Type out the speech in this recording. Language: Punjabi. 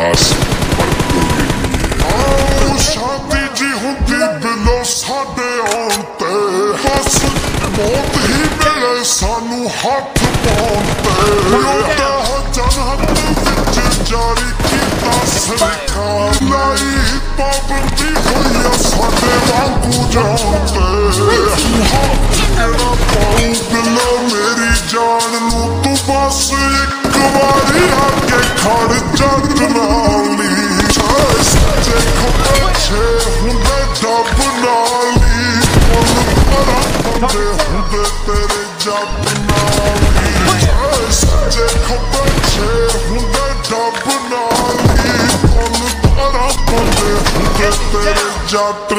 ਪਾਸ ਪਰ ਕੋਈ ਆਓ ਸ਼ਾਂਤੀ ਜੀ ਹੁੰਦੀ ਬਿਲੋ ਸਾਡੇ ਆਉਣ ਤੇ। ਬਸ ਮੌਤ ਹੀ ਮਿਲੇ ਸਾਨੂੰ ਹੱਥ ਪਾਉਣ ਤੇ। ਉਹਦਾ ਜਨਹਤ ਵਿੱਚ ਜਾਰੀ ਕੀਤਾ ਸਰਕਾਰ ਲਾਈ ਪਾਬੰਦੀ ਹੋਈ ਆ ਸਾਡੇ ਵਾਂਗੂ ਜਾਣ ਤੇ। ਕਿਹੜਾ ਪਾਉ ਬਿਲੋ ਮੇਰੀ ਜਾਨ ਨੂੰ ਤੂੰ ਬਸ ਇੱਕ ਵਾਰੀ ਆ ਕੇ ਖੜ Będzie, wetery dziaby na ulicy Będzie, kobędzie, hunde dziaby na On para, będzie, wetery dziaby